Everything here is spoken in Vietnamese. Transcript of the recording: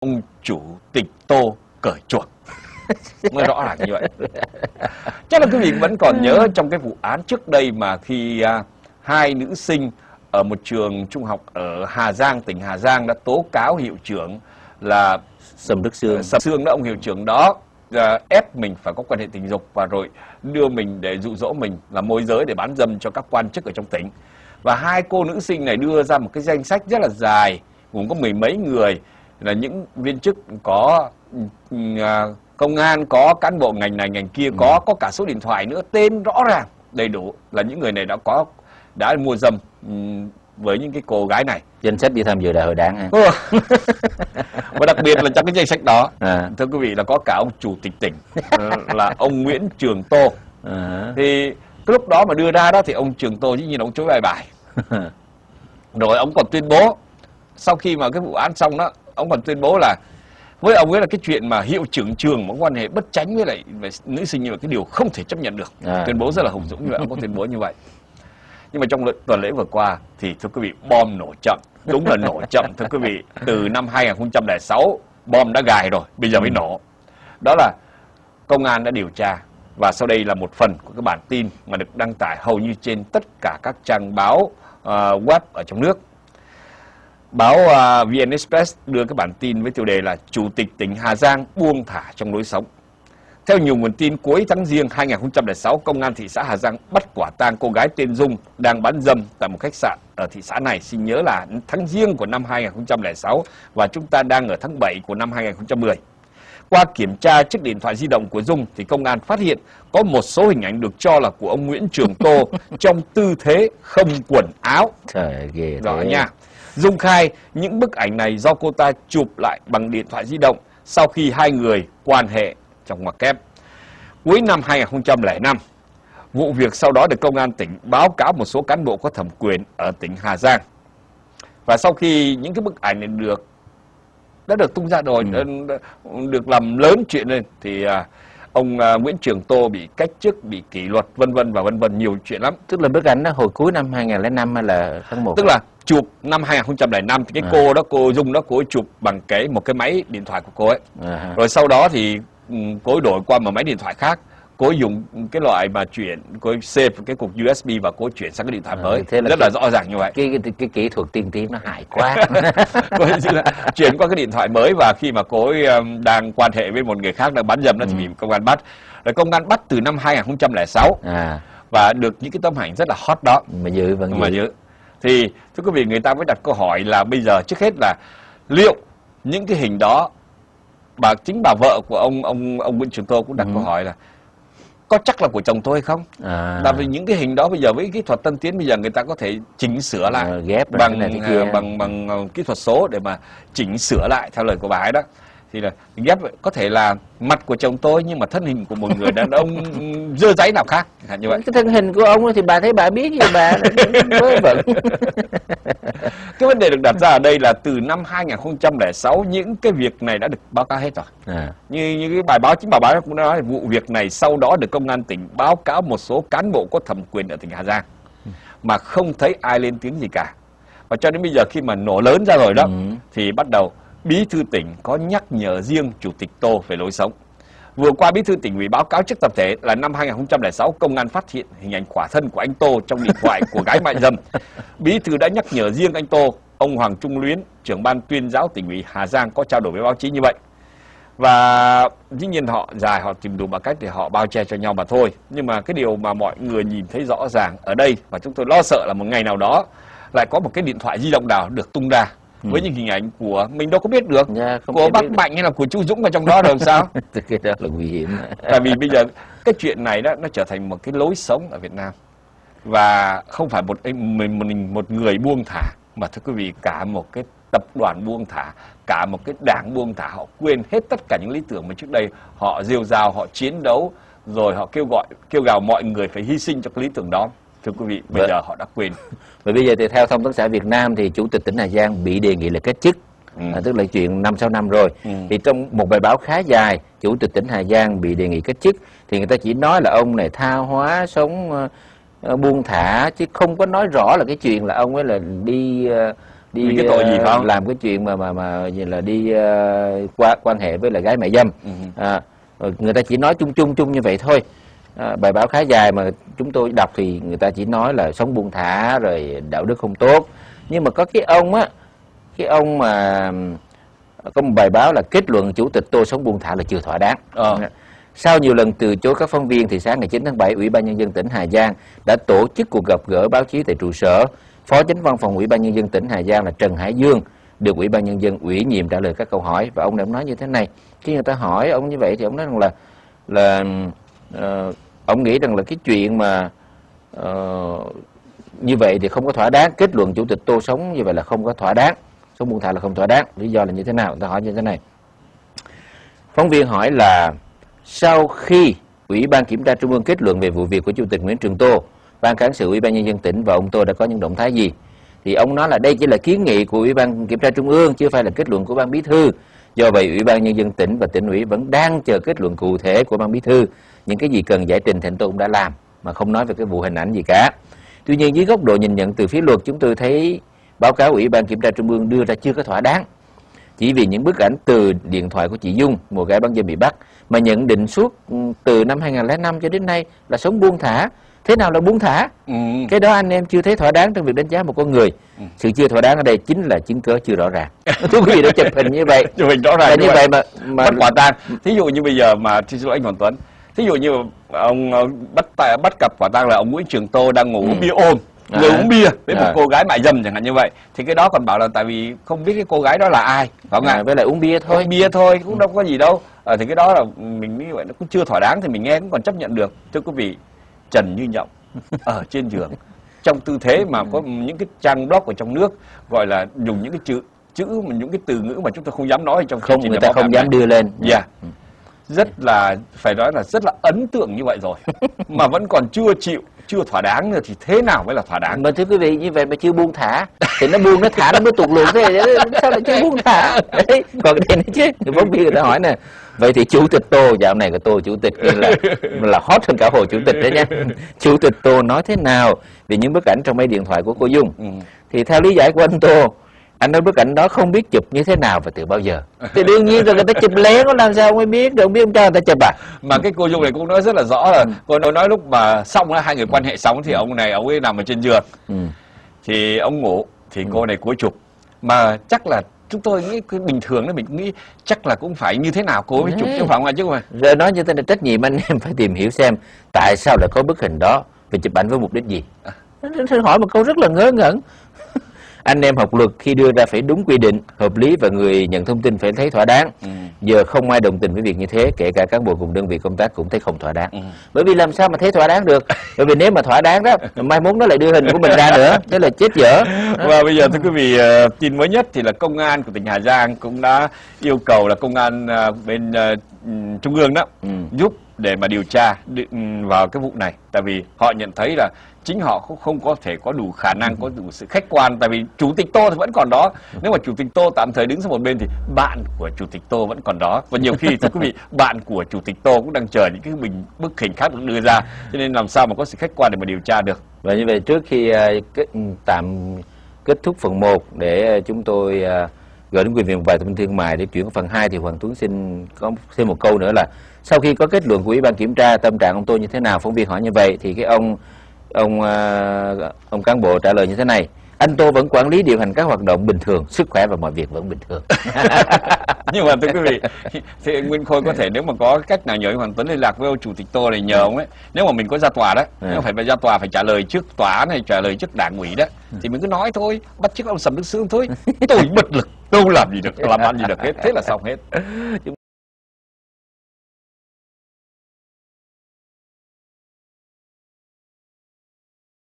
ông chủ tịch Tô cởi chuộc mới rõ ràng như vậy. Chắc là quý vị vẫn còn nhớ trong cái vụ án trước đây mà khi à, hai nữ sinh ở một trường trung học ở Hà Giang tỉnh Hà Giang đã tố cáo hiệu trưởng là Sâm Đức Sương. Sâm Sương đó ông hiệu trưởng đó à, ép mình phải có quan hệ tình dục và rồi đưa mình để dụ dỗ mình là môi giới để bán dâm cho các quan chức ở trong tỉnh. Và hai cô nữ sinh này đưa ra một cái danh sách rất là dài gồm có mười mấy người là những viên chức có à, công an có cán bộ ngành này ngành kia có có cả số điện thoại nữa tên rõ ràng đầy đủ là những người này đã có đã mua dâm ừm, với những cái cô gái này danh sách đi tham dự đại hội đảng. Ừ. và đặc biệt là trong cái danh sách đó À. thưa quý vị là có cả ông chủ tịch tỉnh là ông Nguyễn Trường Tô À. thì cái lúc đó mà đưa ra đó thì ông Trường Tô dĩ nhiên ông chối bài bài rồi ông còn tuyên bố sau khi mà cái vụ án xong đó ông còn tuyên bố là với ông ấy là cái chuyện mà hiệu trưởng trường có quan hệ bất tránh với lại với nữ sinh như vậy cái điều không thể chấp nhận được. À. tuyên bố rất là hùng dũng như vậy ông có tuyên bố như vậy. Nhưng mà trong tuần lễ vừa qua thì thưa quý vị bom nổ chậm. Đúng là nổ chậm thưa quý vị. Từ năm 2006 bom đã gài rồi bây giờ mới nổ. Đó là công an đã điều tra và sau đây là một phần của cái bản tin mà được đăng tải hầu như trên tất cả các trang báo ờ, web ở trong nước báo uh, VN Express đưa cái bản tin với tiêu đề là Chủ tịch tỉnh Hà Giang buông thả trong lối sống. Theo nhiều nguồn tin, cuối tháng Giêng 2006, Công an thị xã Hà Giang bắt quả tang cô gái tên Dung đang bán dâm tại một khách sạn ở thị xã này. Xin nhớ là tháng Giêng của năm 2006 và chúng ta đang ở tháng 7 của năm 2010. Qua kiểm tra chiếc điện thoại di động của Dung thì công an phát hiện có một số hình ảnh được cho là của ông Nguyễn Trường Tô trong tư thế không quần áo. Trời ghê Rõ nha. Dung khai những bức ảnh này do cô ta chụp lại bằng điện thoại di động sau khi hai người quan hệ trong ngoặc kép. Cuối năm 2005, vụ việc sau đó được công an tỉnh báo cáo một số cán bộ có thẩm quyền ở tỉnh Hà Giang. Và sau khi những cái bức ảnh này được đã được tung ra rồi, Ừ. được làm lớn chuyện lên thì à, ông à, Nguyễn Trường Tô bị cách chức, bị kỷ luật vân vân và vân vân nhiều chuyện lắm. Tức là bức ảnh đó hồi cuối năm 2005 hay là tháng 1? tức là chụp năm 2005 thì cái À. cô đó cô Dung đó cô ấy chụp bằng cái một cái máy điện thoại của cô ấy À. rồi sau đó thì ừ, cô ấy đổi qua một máy điện thoại khác cô ấy dùng cái loại mà chuyển cô ấy save cái cục USB và cô ấy chuyển sang cái điện thoại À, mới thế là rất cái- là rõ ràng như vậy Cái, cái, cái kỹ thuật tiên tiến nó hại quá. cô là chuyển qua cái điện thoại mới và khi mà cô ấy um, đang quan hệ với một người khác đang bán dâm đó thì Ừ. bị công an bắt rồi công an bắt từ năm 2006 à, và được những cái tấm ảnh rất là hot đó mà giữ vẫn mà giữ. giữ thì thưa quý vị người ta mới đặt câu hỏi là bây giờ trước hết là liệu những cái hình đó bà chính bà vợ của ông ông ông Nguyễn Trường Tô cũng đặt Ừ. câu hỏi là có chắc là của chồng tôi hay không? À, Tại vì những cái hình đó bây giờ với kỹ thuật tân tiến bây giờ người ta có thể chỉnh sửa lại Ờ, ghép bằng cái này cái ờ, kia. bằng bằng ờ, kỹ thuật số để mà chỉnh sửa lại theo lời của bà ấy đó thì là ghép có thể là mặt của chồng tôi nhưng mà thân hình của một người đàn ông dơ giấy nào khác hạn như vậy. cái thân hình của ông thì bà thấy bà biết gì bà vớ vẩn. Cái vấn đề được đặt ra ở đây là từ năm 2006 những cái việc này đã được báo cáo hết rồi. À, như như cái bài báo chính bài báo cũng đã nói vụ việc này sau đó được công an tỉnh báo cáo một số cán bộ có thẩm quyền ở tỉnh Hà Giang mà không thấy ai lên tiếng gì cả. Và cho đến bây giờ khi mà nổ lớn ra rồi đó Ừ. thì bắt đầu bí thư tỉnh có nhắc nhở riêng chủ tịch Tô về lối sống Vừa qua Bí thư tỉnh ủy báo cáo trước tập thể là năm 2006 công an phát hiện hình ảnh khỏa thân của anh Tô trong điện thoại của gái mại dâm. Bí thư đã nhắc nhở riêng anh Tô, ông Hoàng Trung Luyến, trưởng ban tuyên giáo tỉnh ủy Hà Giang có trao đổi với báo chí như vậy. Và dĩ nhiên họ dài họ tìm đủ bằng cách để họ bao che cho nhau mà thôi. Nhưng mà cái điều mà mọi người nhìn thấy rõ ràng ở đây và chúng tôi lo sợ là một ngày nào đó lại có một cái điện thoại di động nào được tung ra với những hình ảnh của mình đâu có biết được Dạ, không của bác biết được. Mạnh hay là của chú Dũng ở trong đó rồi sao? cái đó là nguy hiểm tại vì bây giờ cái chuyện này đó nó trở thành một cái lối sống ở Việt Nam và không phải một mình mình một người buông thả mà thưa quý vị cả một cái tập đoàn buông thả cả một cái đảng buông thả họ quên hết tất cả những lý tưởng mà trước đây họ rêu rao họ chiến đấu rồi họ kêu gọi kêu gào mọi người phải hy sinh cho cái lý tưởng đó thưa quý vị bây Vâng. giờ họ đã quên và bây giờ thì theo thông tấn xã Việt Nam thì chủ tịch tỉnh Hà Giang bị đề nghị là kết chức Ừ. à, tức là chuyện năm sáu năm rồi Ừ. thì trong một bài báo khá dài chủ tịch tỉnh Hà Giang bị đề nghị kết chức thì người ta chỉ nói là ông này tha hóa sống ờ, buông thả chứ không có nói rõ là cái chuyện là ông ấy là đi ờ, đi Vì cái tội gì không? làm cái chuyện mà mà mà như là đi ờ, qua quan hệ với là gái mại dâm Ừ. à, người ta chỉ nói chung chung chung như vậy thôi à, bài báo khá dài mà chúng tôi đọc thì người ta chỉ nói là sống buông thả rồi đạo đức không tốt. Nhưng mà có cái ông á cái ông mà có một bài báo là kết luận chủ tịch tô sống buông thả là chưa thỏa đáng. Ờ. sau nhiều lần từ chối các phóng viên thì sáng ngày 9 tháng 7 ủy ban nhân dân tỉnh Hà Giang đã tổ chức cuộc gặp gỡ báo chí tại trụ sở. Phó chánh văn phòng ủy ban nhân dân tỉnh Hà Giang là Trần Hải Dương được ủy ban nhân dân ủy nhiệm trả lời các câu hỏi. Và ông đã nói như thế này khi người ta hỏi ông như vậy thì ông nói rằng là là ờ, ông nghĩ rằng là cái chuyện mà uh, như vậy thì không có thỏa đáng. Kết luận chủ tịch tô sống như vậy là không có thỏa đáng. Sống buông thả là không thỏa đáng. Lý do là như thế nào? Ta hỏi như thế này. Phóng viên hỏi là sau khi ủy ban kiểm tra trung ương kết luận về vụ việc của chủ tịch Nguyễn Trường Tô ban cán sự ủy ban nhân dân tỉnh và ông Tô đã có những động thái gì? Thì ông nói là đây chỉ là kiến nghị của ủy ban kiểm tra trung ương chưa phải là kết luận của ban bí thư do vậy ủy ban nhân dân tỉnh và tỉnh ủy vẫn đang chờ kết luận cụ thể của ban bí thư. Những cái gì cần giải trình thì anh cũng đã làm mà không nói về cái vụ hình ảnh gì cả. Tuy nhiên dưới góc độ nhìn nhận từ phía luật chúng tôi thấy báo cáo ủy ban kiểm tra trung ương đưa ra chưa có thỏa đáng. Chỉ vì những bức ảnh từ điện thoại của chị Dung, một gái bán dâm bị bắt, mà nhận định suốt ừ, từ năm 2005 cho đến nay là sống buông thả. Thế nào là buông thả? Ừ. Cái đó anh em chưa thấy thỏa đáng trong việc đánh giá một con người. Sự chưa thỏa đáng ở đây chính là chứng cớ chưa rõ ràng. Thưa quý vị đã chụp hình như vậy. Chụp hình rõ ràng như vậy mà mà bắt quả tang thí dụ như bây giờ mà thí dụ anh Hoàng Tuấn thí dụ như ông bắt bắt cặp quả tang là ông Nguyễn Trường Tô đang ngủ Ừ. bia ôm. Người uống bia với một À. cô gái mại dâm chẳng hạn như vậy thì cái đó còn bảo là tại vì không biết cái cô gái đó là ai phải không ạ à, với lại uống bia thôi. thôi bia thôi cũng đâu có gì đâu ờ, thì cái đó là mình nghĩ vậy nó cũng chưa thỏa đáng thì mình nghe cũng còn chấp nhận được thưa quý vị Trần Như Nhộng ở trên giường trong tư thế mà có những cái trang blog ở trong nước gọi là dùng những cái chữ chữ mà những cái từ ngữ mà chúng tôi không dám nói trong Không người ta không dám đưa lên. Dạ. Rất là phải nói là rất là ấn tượng như vậy rồi. Mà vẫn còn chưa chịu chưa thỏa đáng nữa thì thế nào mới là thỏa đáng? Mà thưa quý vị như vậy mà chưa buông thả Thì nó buông nó thả nó mới tụt lùi. Thế Sao lại chưa buông thả? Đấy, Còn cái này chứ. Thì phóng viên người ta hỏi nè Vậy thì chủ tịch Tô Dạo này của Tô chủ tịch là là hot hơn cả hồ chủ tịch đấy nhá Chủ tịch Tô nói thế nào? Về những bức ảnh trong mấy điện thoại của cô Dung. Ừ. Thì theo lý giải của anh Tô anh nói bức ảnh đó không biết chụp như thế nào và từ bao giờ. Thì đương nhiên rồi người ta chụp lén có làm sao mới biết được không biết không cho người ta chụp à? Mà cái cô Dung này cũng nói rất là rõ là cô nói, nói lúc mà xong là hai người quan hệ xong thì ông này ông ấy nằm ở trên giường. Ừ. thì ông ngủ thì cô này cúi chụp. Mà chắc là chúng tôi nghĩ cái bình thường đó mình nghĩ chắc là cũng phải như thế nào cô mới chụp chứ không phải chứ không phải. Rồi nói như thế là trách nhiệm anh em phải tìm hiểu xem tại sao lại có bức hình đó và chụp ảnh với mục đích gì. Tôi hỏi một câu rất là ngớ ngẩn anh em học luật khi đưa ra phải đúng quy định hợp lý và người nhận thông tin phải thấy thỏa đáng Ừ. giờ không ai đồng tình với việc như thế kể cả cán bộ cùng đơn vị công tác cũng thấy không thỏa đáng Ừ. bởi vì làm sao mà thấy thỏa đáng được bởi vì nếu mà thỏa đáng đó mai mốt nó lại đưa hình của mình ra nữa thế là chết dở Và bây giờ thưa quý vị, ờ, tin mới nhất thì là công an của tỉnh Hà Giang cũng đã yêu cầu là công an ờ, bên ờ, ừm, trung ương đó Ừ. giúp để mà điều tra ừ, vào cái vụ này. Tại vì họ nhận thấy là chính họ cũng không có thể có đủ khả năng, có đủ sự khách quan. Tại vì chủ tịch Tô thì vẫn còn đó. Nếu mà chủ tịch Tô tạm thời đứng sang một bên thì bạn của chủ tịch Tô vẫn còn đó. Và nhiều khi thưa quý vị, bạn của chủ tịch Tô cũng đang chờ những cái bình bức hình khác được đưa ra. Cho nên làm sao mà có sự khách quan để mà điều tra được. Và như vậy trước khi ờ, kết, tạm kết thúc phần 1 để ờ, chúng tôi ờ, gửi đến quý vị một vài thông tin thương mại để chuyển phần 2 thì Hoàng Tuấn xin có thêm một câu nữa là sau khi có kết luận của Ủy ban kiểm tra tâm trạng ông tôi như thế nào phóng viên hỏi như vậy thì cái ông ông ờ, ông cán bộ trả lời như thế này anh Tô vẫn quản lý điều hành các hoạt động bình thường sức khỏe và mọi việc vẫn bình thường nhưng mà thưa quý vị thì Nguyên Khôi có thể nếu mà có cách nào nhờ Hoàng Tuấn liên lạc với ông chủ tịch Tô này nhờ ông ấy nếu mà mình có ra tòa đó Ừ. nếu phải phải ra tòa phải trả lời trước tòa này trả lời trước đảng ủy đó thì mình cứ nói thôi, bắt chước ông Sầm Đức Sương thôi. Tôi bất lực, đâu làm gì được, làm ăn gì được hết. Thế là xong hết.